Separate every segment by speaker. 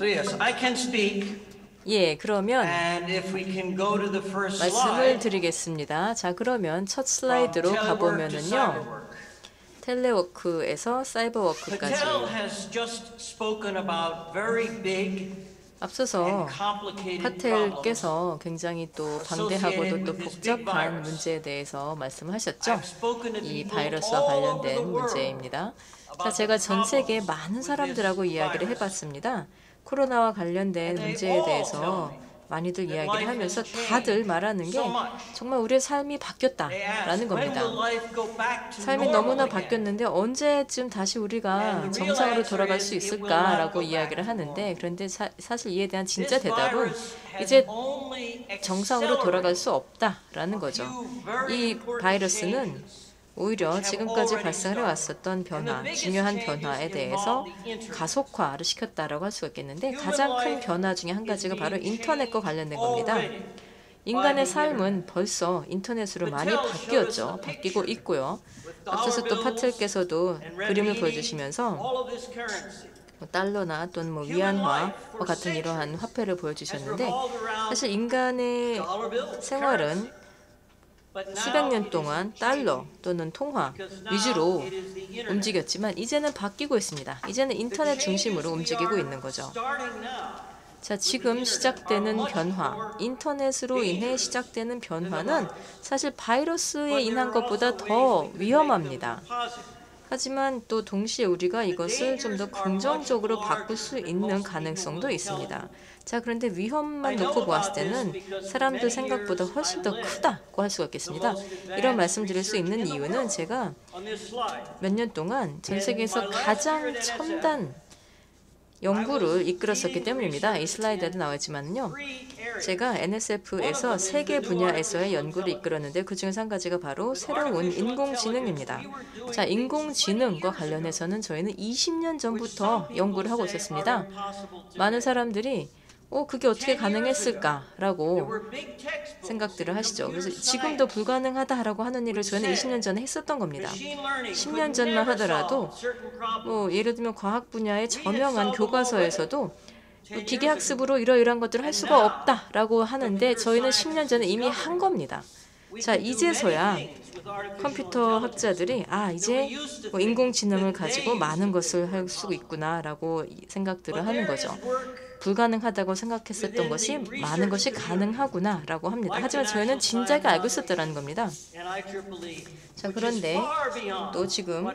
Speaker 1: So yes, I can speak,
Speaker 2: 예, 그러면
Speaker 1: and if we can go to the first
Speaker 2: 말씀을
Speaker 1: slide,
Speaker 2: 드리겠습니다. 자, 그러면 첫 슬라이드로 가보면은요. 텔레워크에서 사이버워크까지 앞서서. 파텔께서 굉장히 또 방대하고도 또 복잡한 문제에 대해서 말씀하셨죠. 이 바이러스와 관련된 문제입니다. 자, 제가 전 세계 많은 사람들하고 이야기를. 해봤습니다. 코로나와 관련된 문제에 대해서 많이들 이야기를 하면서 다들 말하는 게. 정말 우리의 삶이 바뀌었다라는 겁니다. 삶이 너무나? 바뀌었는데 언제쯤 다시 우리가 정상으로 돌아갈 수 있을까라고 이야기를 하는데. 그런데 사, 사실 이에 대한 진짜 대답은 이제 정상으로 돌아갈 수 없다라는 거죠. 이 바이러스는. 오히려 지금까지 발생해 왔었던 변화, 중요한 변화에 대해서 가속화를 시켰다라고 할 수가 있겠는데 가장 큰 변화 중에 한 가지가 바로 인터넷과 관련된 겁니다. 인간의 삶은 벌써 인터넷으로 많이 바뀌었죠. 바뀌고 있고요. 앞서서 또 파틀께서도 그림을 보여주시면서. 뭐 달러나 또는 뭐 위안화와 같은 이러한 화폐를 보여주셨는데 사실 인간의 생활은 수백 년 동안 달러 또는 통화 위주로. 움직였지만 이제는 바뀌고 있습니다. 이제는 인터넷 중심으로 움직이고 있는 거죠. 자, 지금 시작되는 변화, 인터넷으로 인해 시작되는 변화는 사실 바이러스에 인한 것보다 더 위험합니다. 하지만 또 동시에 우리가 이것을 좀 더 긍정적으로 바꿀 수 있는 가능성도 있습니다. 자, 그런데 위험만 놓고 보았을 때는 사람들 생각보다 훨씬 더 크다고 할 수가 있겠습니다. 이런 말씀 드릴 수 있는 이유는 제가 몇 년 동안 전 세계에서 가장 첨단 연구를 이끌었었기 때문입니다. 이 슬라이드에도
Speaker 1: areas.
Speaker 2: 제가 NSF에서 세 개 분야에서의 연구를 이끌었는데 그 중에 한 가지가 바로 새로운 인공지능입니다. 자, 인공지능과 관련해서는 저희는 20년 전부터 연구를 하고 있었습니다. 많은 사람들이 어, 그게 어떻게 가능했을까라고 생각들을 하시죠. 그래서 지금도 불가능하다라고 하는 일을 저희는 20년 전에 했었던 겁니다. 10년 전만 하더라도 뭐 예를 들면 과학 분야의 저명한 교과서에서도 뭐 기계 학습으로 이러이러한 것들을 할 수가 없다라고 하는데 저희는 10년 전에 이미 한 겁니다. 자, 이제서야 컴퓨터 학자들이 아 이제 뭐 인공지능을 가지고 많은 것을 할 수 있구나라고 생각들을 하는 거죠. 불가능하다고 생각했었던 것이 많은 것이 가능하구나라고 합니다. 하지만 저희는 진작에 알고 있었다라는 겁니다. 자 그런데 또 지금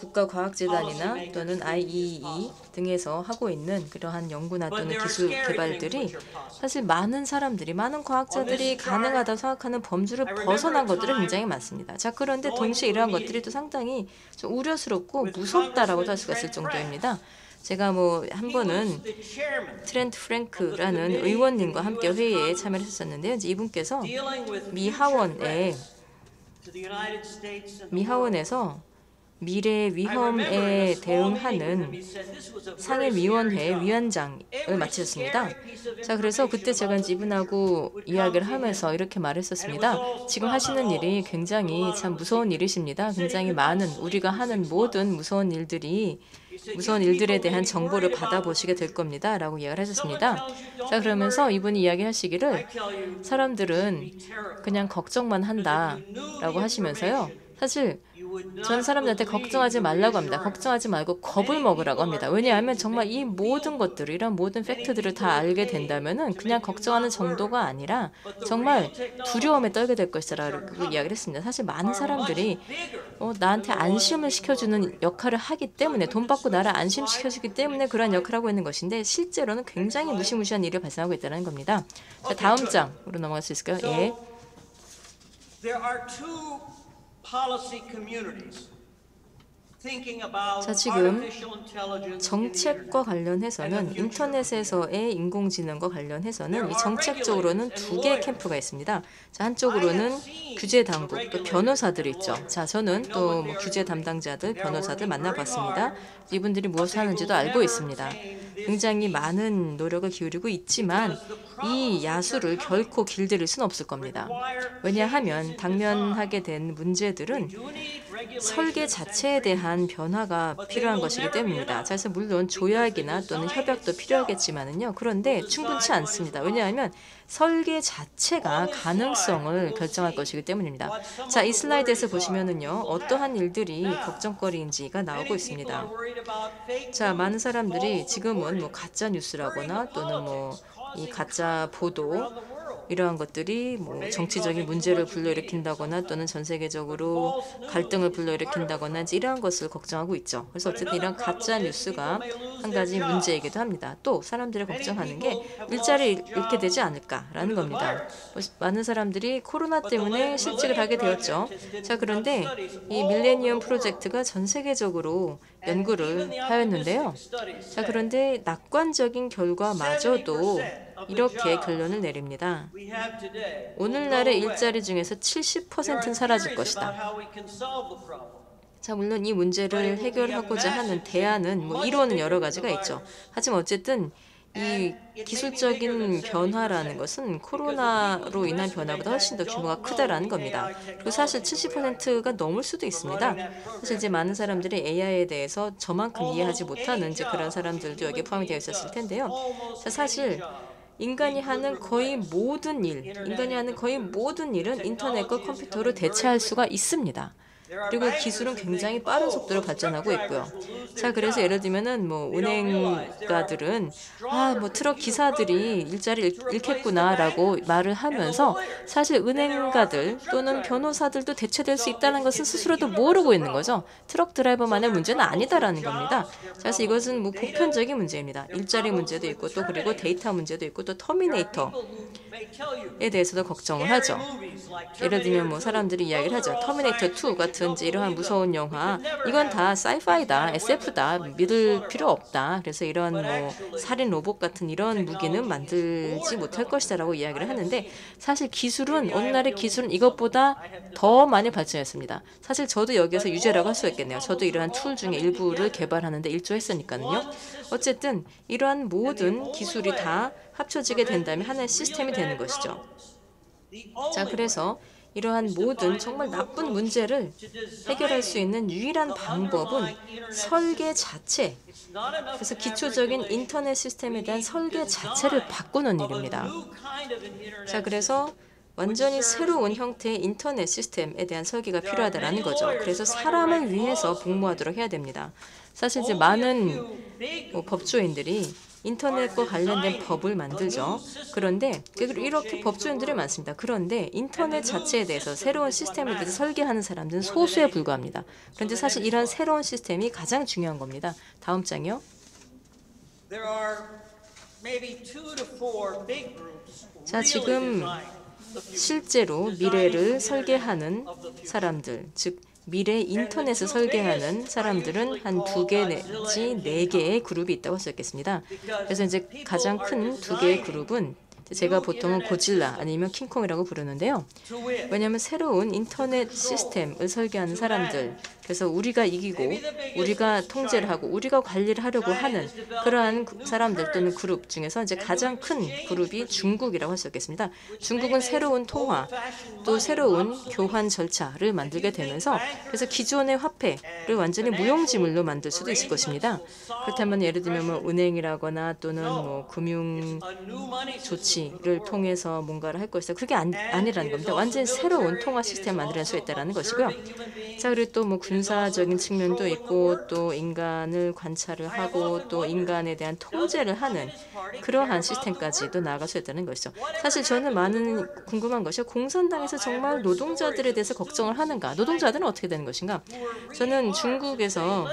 Speaker 2: 국가과학재단이나 또는 IEEE 등에서 하고 있는 그러한 연구나 또는 기술 개발들이 사실 많은 사람들이 많은 과학자들이 가능하다고 생각하는 범주를 벗어난 것들이 굉장히 많습니다. 자 그런데 동시에 이러한 것들이 또 상당히 좀 우려스럽고 무섭다라고도 할 수가 있을 정도입니다. 제가 뭐 한 번은 트렌트 프랭크라는 의원님과 함께 회의에 참여를 했었는데요. 이제 이분께서 미 하원에 미 하원에서 미래 위험에 대응하는 상임위원회 위원장을 맡으셨습니다. 자, 그래서 그때 제가 이분하고 이야기를 하면서 이렇게 말했었습니다. 지금 하시는 일이 굉장히 참 무서운 일이십니다. 굉장히 많은 우리가 하는 모든 무서운 일들이 무서운 일들에 대한 정보를 받아보시게 될 겁니다. 라고 이야기를 하셨습니다. 자, 그러면서 이분이 이야기하시기를 사람들은 그냥 걱정만 한다 라고 하시면서요. 사실 전 사람들한테 걱정하지 말라고 합니다. 걱정하지 말고 겁을 먹으라고 합니다. 왜냐하면 정말 이 모든 것들을 이런 모든 팩트들을 다 알게 된다면은 그냥 걱정하는 정도가 아니라 정말 두려움에 떨게 될 것이라고 이야기를 했습니다. 사실 많은 사람들이 어, 나한테 안심을 시켜주는 역할을 하기 때문에 돈 받고 나를 안심시켜주기 때문에 그런 역할을 하고 있는 것인데 실제로는 굉장히 무시무시한 일이 발생하고 있다는 겁니다. 자, 다음 장으로 넘어갈 수 있을까요? 예.
Speaker 1: policy communities.
Speaker 2: 자, 지금 정책과 관련해서는 인터넷에서의 인공지능과 관련해서는 이 정책적으로는 두 개의 캠프가 있습니다. 자, 한쪽으로는 규제 당국, 또 변호사들이 있죠. 자, 저는 또 뭐 규제 담당자들, 변호사들 만나봤습니다. 이분들이 무엇을 하는지도 알고 있습니다. 굉장히 많은 노력을 기울이고 있지만 이 야수를 결코 길들일 수는 없을 겁니다. 왜냐하면 당면하게 된 문제들은 설계 자체에 대한 변화가 필요한 것이기 때문입니다. 자, 그래서 물론 조약이나 또는 협약도 필요하겠지만은요. 그런데 충분치 않습니다. 왜냐하면 설계 자체가 가능성을 결정할 것이기 때문입니다. 자, 이 슬라이드에서 보시면은요. 어떠한 일들이 걱정거리인지가 나오고 있습니다. 자, 많은 사람들이 지금은 뭐 가짜 뉴스라거나 또는 뭐 이 가짜 보도 이러한 것들이 뭐 정치적인 문제를 불러일으킨다거나 또는 전 세계적으로 갈등을 불러일으킨다거나 이러한 것을 걱정하고 있죠. 그래서 어쨌든 이런 가짜 뉴스가 한 가지 문제이기도 합니다. 또 사람들이 걱정하는 게 일자리 잃게 되지 않을까라는 겁니다. 뭐 많은 사람들이 코로나 때문에 실직을 하게 되었죠. 자 그런데 이 밀레니엄 프로젝트가 전 세계적으로 연구를 하였는데요. 자 그런데 낙관적인 결과마저도 이렇게 결론을 내립니다. 오늘날의 일자리 중에서 70%는 사라질 것이다. 자, 물론 이 문제를 해결하고자 하는 대안은 뭐 이론은 여러 가지가 있죠. 하지만 어쨌든 이 기술적인 변화라는 것은 코로나로 인한 변화보다 훨씬 더 규모가 크다라는 겁니다. 그리고 사실 70%가 넘을 수도 있습니다. 사실 이제 많은 사람들이 AI에 대해서 저만큼 이해하지 못하는 이제 그런 사람들도 여기에 포함이 되어 있었을 텐데요. 자, 사실 인간이 하는 거의 모든 일, 인간이 하는 거의 모든 일은 인터넷과 컴퓨터로 대체할 수가 있습니다. 그리고 기술은 굉장히 빠른 속도로 발전하고 있고요. 자, 그래서 예를 들면은 뭐 은행가들은 아, 뭐 트럭 기사들이 일자리 잃겠구나라고 말을 하면서 사실 은행가들 또는 변호사들도 대체될 수 있다는 것은 스스로도 모르고 있는 거죠. 트럭 드라이버만의 문제는 아니다라는 겁니다. 자, 그래서 이것은 뭐 보편적인 문제입니다. 일자리 문제도 있고 또 그리고 데이터 문제도 있고 또 터미네이터 에 대해서도 걱정을 하죠. 예를 들면 뭐 사람들이 이야기를 하죠. 터미네이터 2 같은 이제 이러한 무서운 영화 이건 다 sci-fi다, SF다, 믿을 필요 없다. 그래서 이런 뭐 살인 로봇 같은 이런 무기는 만들지 못할 것이다라고 이야기를 하는데 사실 기술은 오늘날의 기술은 이것보다 더 많이 발전했습니다. 사실 저도 여기에서 유죄라고 할 수 있겠네요. 저도 이러한 툴 중에 일부를 개발하는데 일조했으니까요. 어쨌든 이러한 모든 기술이 다 합쳐지게 된다면 하나의 시스템이 되는 것이죠. 자, 그래서 이러한 모든 정말 나쁜 문제를 해결할 수 있는 유일한 방법은 설계 자체, 그래서 기초적인 인터넷 시스템에 대한 설계 자체를 바꾸는 일입니다. 자, 그래서 완전히 새로운 형태의 인터넷 시스템에 대한 설계가 필요하다라는 거죠. 그래서 사람을 위해서 복무하도록 해야 됩니다. 사실 이제 많은 뭐 법조인들이 인터넷과 관련된 법을 만들죠. 그런데 이렇게 법조인들이 많습니다. 그런데 인터넷 자체에 대해서 새로운 시스템에 대해서 설계하는 사람들은 소수에 불과합니다. 그런데 사실 이런 새로운 시스템이 가장 중요한 겁니다. 다음 장이요. 자, 지금 실제로 미래를 설계하는 사람들, 즉 미래 인터넷을 설계하는 사람들은 한 두 개 내지 네 개의 그룹이 있다고 있겠습니다. 그래서 이제 가장 큰 두 개의 그룹은 제가 보통은 고질라 아니면 킹콩이라고 부르는데요. 왜냐하면 새로운 인터넷 시스템을 설계하는 사람들, 그래서 우리가 이기고 우리가 통제를 하고 우리가 관리를 하려고 하는 그러한 사람들 또는 그룹 중에서 이제 가장 큰 그룹이 중국이라고 할 수 있겠습니다. 중국은 새로운 통화 또 새로운 교환 절차를 만들게 되면서 그래서 기존의 화폐를 완전히 무용지물로 만들 수도 있을 것입니다. 그렇다면 예를 들면 뭐 은행이라거나 또는 뭐 금융 조치를 통해서 뭔가를 할 것이다. 그게 아니, 아니라는 겁니다. 완전히 새로운 통화 시스템을 만들어낼 수 있다는 것이고요. 자 그리고 또뭐 군사적인 측면도 있고 또 인간을 관찰을 하고 또 인간에 대한 통제를 하는 그러한 시스템까지도 나아갈 수 있다는 것이죠. 사실 저는 많은 궁금한 것이 공산당에서 정말 노동자들에 대해서 걱정을 하는가? 노동자들은 어떻게 되는 것인가? 저는 중국에서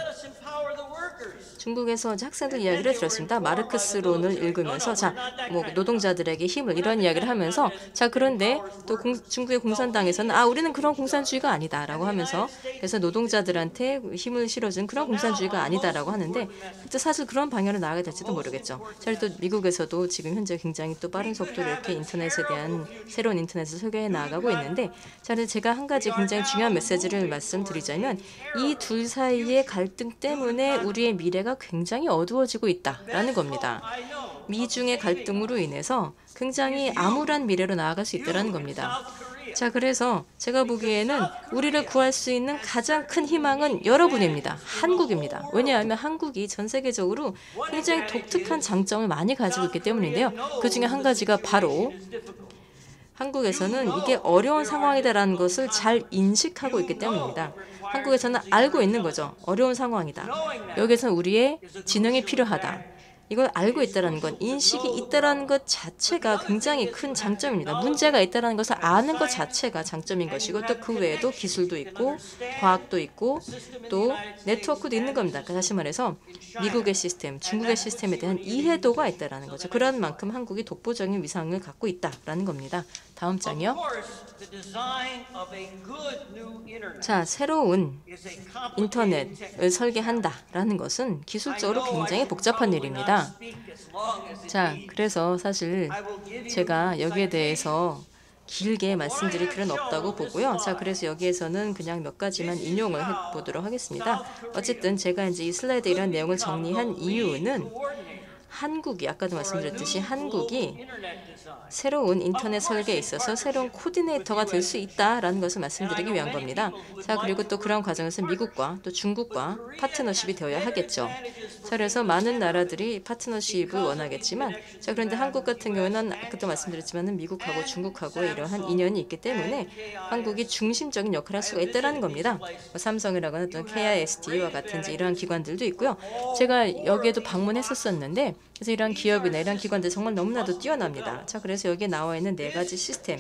Speaker 2: 중국에서 학생들 이야기를 들었습니다. 마르크스론을 읽으면서 자, 뭐 노동자들에게 힘을 이런 이야기를 하면서 자, 그런데 또 공, 중국의 공산당에서는 아, 우리는 그런 공산주의가 아니다라고 하면서 그래서 노동자들한테 힘을 실어준 그런 공산주의가 아니다라고 하는데 사실 그런 방향으로 나아가게 될지도 모르겠죠. 자, 또 미국에서도 지금 현재 굉장히 또 빠른 속도로 이렇게 인터넷에 대한 새로운 인터넷을 설계해 나가고 있는데 자, 제가 한 가지 굉장히 중요한 메시지를 말씀드리자면 이 둘 사이의 갈등 때문에 우리의 미래가 굉장히 어두워지고 있다라는 겁니다. 미중의 갈등으로 인해서 굉장히 암울한 미래로 나아갈 수 있다는 겁니다. 자, 그래서 제가 보기에는 우리를 구할 수 있는 가장 큰 희망은 여러분입니다. 한국입니다. 왜냐하면 한국이 전 세계적으로 굉장히 독특한 장점을 많이 가지고 있기 때문인데요. 그 중에 한 가지가 바로 한국에서는 이게 어려운 상황이다라는 것을 잘 인식하고 있기 때문입니다. 한국에서는 알고 있는 거죠. 어려운 상황이다. 여기서는 우리의 지능이 필요하다. 이걸 알고 있다는 건 인식이 있다는 것 자체가 굉장히 큰 장점입니다. 문제가 있다는 것을 아는 것 자체가 장점인 것이고 또 그 외에도 기술도 있고 과학도 있고 또 네트워크도 있는 겁니다. 그러니까 다시 말해서 미국의 시스템, 중국의 시스템에 대한 이해도가 있다는 거죠. 그런 만큼 한국이 독보적인 위상을 갖고 있다라는 겁니다. 다음 장이요. 자, 새로운 인터넷을 설계한다라는 것은 기술적으로 굉장히 복잡한 일입니다. 자, 그래서 사실 제가 여기에 대해서 길게 말씀드릴 필요는 없다고 보고요. 자, 그래서 여기에서는 그냥 몇 가지만 인용을 해보도록 하겠습니다. 어쨌든 제가 이제 이 슬라이드에 이런 내용을 정리한 이유는 한국이 아까도 말씀드렸듯이 한국이 새로운 인터넷 설계에 있어서 새로운 코디네이터가 될 수 있다라는 것을 말씀드리기 위한 겁니다. 자 그리고 또 그런 과정에서 미국과 또 중국과 파트너십이 되어야 하겠죠. 자 그래서 많은 나라들이 파트너십을 원하겠지만 자 그런데 한국 같은 경우는 아까도 말씀드렸지만 미국하고 중국하고 이러한 인연이 있기 때문에 한국이 중심적인 역할을 할 수가 있다라는 겁니다. 뭐 삼성이라거나 또 KIST와 같은 이러한 기관들도 있고요. 제가 여기에도 방문했었었는데 그래서 이런 기업이나 이런 기관들 정말 너무나도 뛰어납니다. 자, 그래서 여기에 나와 있는 네 가지 시스템.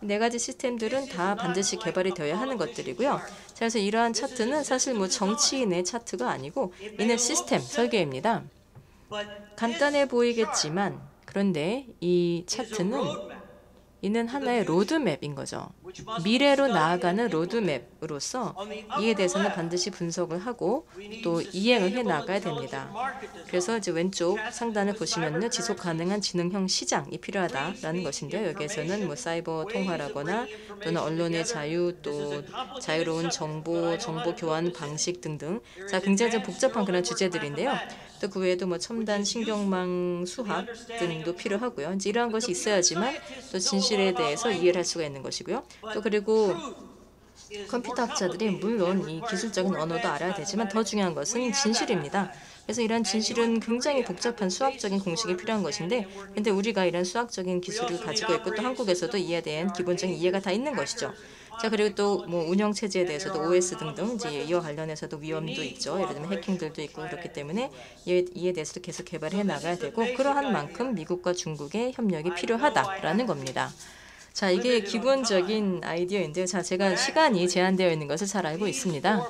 Speaker 2: 네 가지 시스템들은 다 반드시 개발이 되어야 하는 것들이고요. 자, 그래서 이러한 차트는 사실 뭐 정치인의 차트가 아니고 이는 시스템 설계입니다. 간단해 보이겠지만 그런데 이 차트는 이는 하나의 로드맵인 거죠. 미래로 나아가는 로드맵으로서 이에 대해서는 반드시 분석을 하고 또 이행을 해 나가야 됩니다. 그래서 이제 왼쪽 상단을 보시면요. 지속 가능한 지능형 시장이 필요하다라는 것인데요. 여기에서는 뭐 사이버 통화라거나 또는 언론의 자유 또 자유로운 정보 정보 교환 방식 등등 자 굉장히 좀 복잡한 그런 주제들인데요. 또 그 외에도 뭐 첨단 신경망 수학 등도 필요하고요. 이제 이러한 것이 있어야지만 또 진실에 대해서 이해를 할 수가 있는 것이고요. 또 그리고 컴퓨터 학자들이 물론 이 기술적인 언어도 알아야 되지만 더 중요한 것은 진실입니다. 그래서 이런 진실은 굉장히 복잡한 수학적인 공식이 필요한 것인데 근데 우리가 이런 수학적인 기술을 가지고 있고 또 한국에서도 이에 대한 기본적인 이해가 다 있는 것이죠. 자 그리고 또 뭐 운영 체제에 대해서도 OS 등등 이제 이와 관련해서도 위험도 있죠. 예를 들면 해킹들도 있고 그렇기 때문에 이에, 이에 대해서도 계속 개발해 나가야 되고 그러한 만큼 미국과 중국의 협력이 필요하다라는 겁니다. 자, 이게 기본적인 아이디어인데요. 자, 제가 시간이 제한되어 있는 것을 잘 알고 있습니다.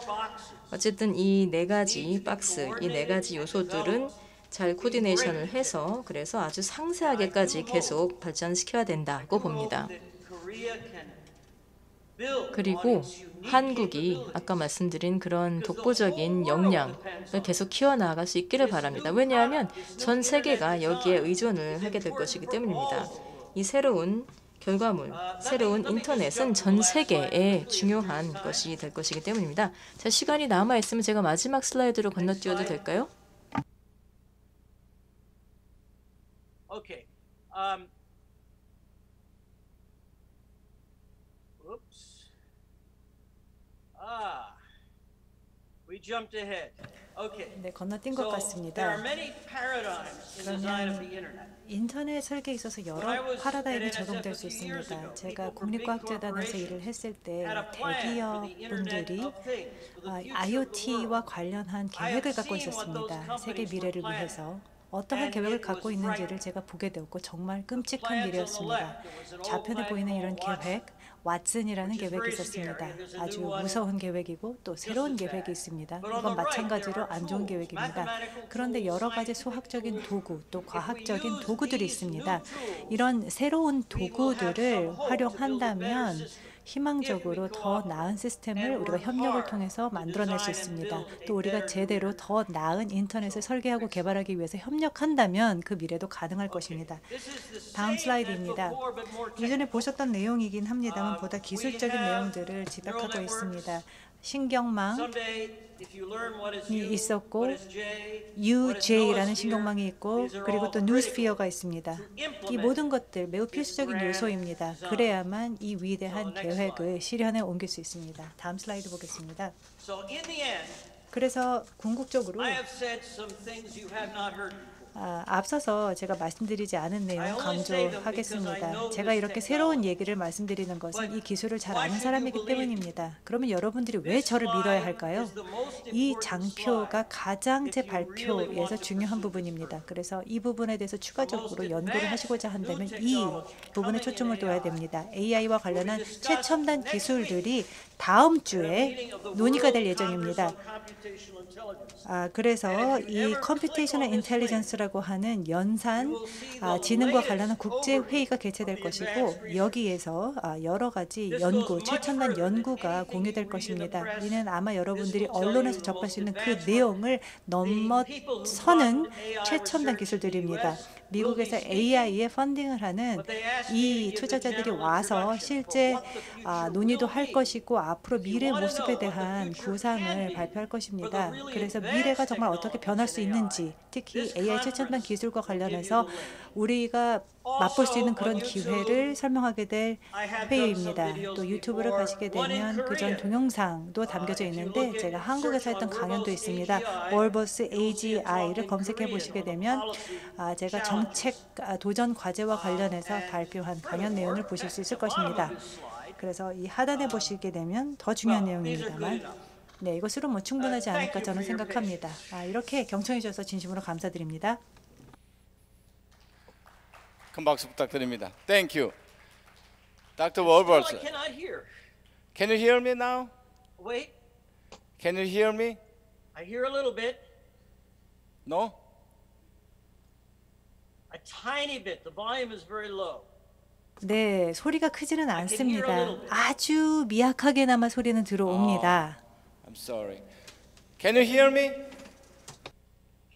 Speaker 2: 어쨌든 이 네 가지 박스, 이 네 가지 요소들은 잘 코디네이션을 해서 그래서 아주 상세하게까지 계속 발전시켜야 된다고 봅니다. 그리고 한국이 아까 말씀드린 그런 독보적인 역량을 계속 키워나갈 수 있기를 바랍니다. 왜냐하면 전 세계가 여기에 의존을 하게 될 것이기 때문입니다. 이 새로운 결과물, 새로운 인터넷은 전 세계에 중요한 것이 될 것이기 때문입니다. 자, 시간이 남아 있으면 제가 마지막 슬라이드로 건너뛰어도 될까요?
Speaker 1: Okay. Um, oops. Ah, we jumped ahead. Okay.
Speaker 3: 네, 건너뛴 것 같습니다.
Speaker 1: internet.
Speaker 3: 인터넷 설계에 있어서 여러 파라다임이 적용될 수 있습니다. 제가 국립과학재단에서 일을 했을 때 대기업분들이 아, IoT와 관련한 계획을 갖고 있었습니다. 세계 미래를 위해서. 어떠한 계획을 갖고 있는지를 제가 보게 되었고 정말 끔찍한 일이었습니다. 좌편에 보이는 이런 계획, 왓슨이라는 계획이 있었습니다. 아주 무서운 계획이고 또 새로운 계획이 있습니다. 이건 마찬가지로 안 좋은 계획입니다. 그런데 여러 가지 수학적인 도구 또 과학적인 도구들이 있습니다. 이런 새로운 도구들을 활용한다면 희망적으로 더 나은 시스템을 우리가 협력을 통해서 만들어낼 수 있습니다. 또 우리가 제대로 더 나은 인터넷을 설계하고 개발하기 위해서 협력한다면 그 미래도 가능할 것입니다. 다음 슬라이드입니다. 이전에 보셨던 내용이긴 합니다만 보다 기술적인 내용들을 집약하고 있습니다. 신경망 있었고, UJ라는 신경망이 있고 그리고 또. 뉴스피어가 있습니다. 이 모든 것들 매우 필수적인 요소입니다. 그래야만 이 위대한 계획을 실현에 옮길 수 있습니다. 다음 슬라이드 보겠습니다. 그래서 궁극적으로 아, 앞서서 제가 말씀드리지 않은 내용 강조하겠습니다. 제가 이렇게 새로운 얘기를 말씀드리는 것은 이 기술을 잘 아는 사람이기 때문입니다. 그러면 여러분들이 왜 저를 믿어야 할까요? 이 장표가 가장 제 발표에서 중요한 부분입니다. 그래서 이 부분에 대해서 추가적으로 연구를 하시고자 한다면 이 부분에 초점을 둬야 됩니다. AI와 관련한 최첨단 기술들이 다음 주에 논의가 될 예정입니다. 아, 그래서 이 computational intelligence라고 하는 연산 아, 지능과 관련한 국제 회의가 개최될 것이고 여기에서 아, 여러 가지 연구, 최첨단 연구가 공유될 것입니다. 이는 아마 여러분들이 언론에서 접할 수 있는 그 내용을 넘어서는 최첨단 기술들입니다. 미국에서 AI에 펀딩을 하는 이 투자자들이 와서 실제 아, 논의도 할 것이고 앞으로 미래 모습에 대한 구상을 발표할 것입니다. 그래서 미래가 정말 어떻게 변할 수 있는지, 특히 AI 최첨단 기술과 관련해서 우리가 맛볼 수 있는 그런 기회를 설명하게 될 회의입니다. 또 유튜브를 가시게 되면 그 전 동영상도 담겨져 있는데 제가 한국에서 했던 강연도 있습니다. 월버스 AGI를 검색해 보시게 되면 아, 제가 정책 아, 도전 과제와 관련해서 발표한 강연 내용을 보실 수 있을 것입니다. 그래서 이 하단에 보시게 되면 더 중요한 내용입니다만 네, 이것으로 뭐 충분하지 않을까 저는 생각합니다. 아, 이렇게 경청해 주셔서 진심으로 감사드립니다.
Speaker 4: 큰 박수 부탁드립니다. Thank you. Dr.
Speaker 1: Still, I
Speaker 4: Wolbers,
Speaker 1: cannot hear.
Speaker 4: can you hear me now?
Speaker 1: Wait,
Speaker 4: Can you hear me?
Speaker 1: I hear a little bit,
Speaker 4: No?
Speaker 1: a tiny bit. The volume is very low.
Speaker 3: 네, 소리가 크지는 않습니다. 아주 미약하게나마 소리는 들어옵니다.
Speaker 4: I'm sorry. Can you hear me?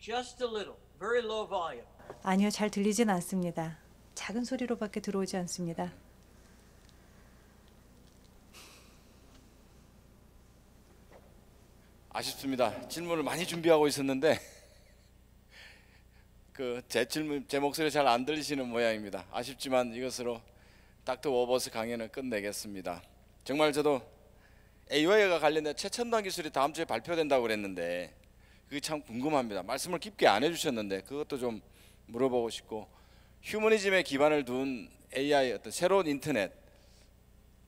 Speaker 1: Just a little, very low volume.
Speaker 3: 아니요, 잘 들리진 않습니다. 작은 소리로밖에 들어오지 않습니다.
Speaker 4: 아쉽습니다. 질문을 많이 준비하고 있었는데 그 제 질문 제 목소리 잘 안 들리시는 모양입니다. 아쉽지만 이것으로 닥터 워버스 강연을 끝내겠습니다. 정말 저도 AI가 관련된 최첨단 기술이 다음 주에 발표된다고 그랬는데 그게 참 궁금합니다. 말씀을 깊게 안 해주셨는데 그것도 좀 물어보고 싶고 휴머니즘에 기반을 둔 AI 어떤 새로운 인터넷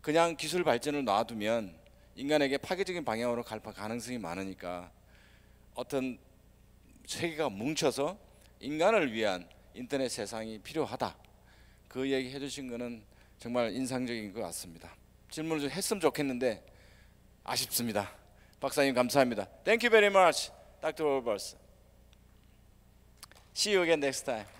Speaker 4: 그냥 기술 발전을 놔두면 인간에게 파괴적인 방향으로 갈 가능성이 많으니까 어떤 세계가 뭉쳐서 인간을 위한 인터넷 세상이 필요하다. 그 얘기 해주신 거는 정말 인상적인 것 같습니다. 질문을 좀 했으면 좋겠는데 아쉽습니다. 박사님 감사합니다. Thank you very much, Dr. Wolbers. See you again next time.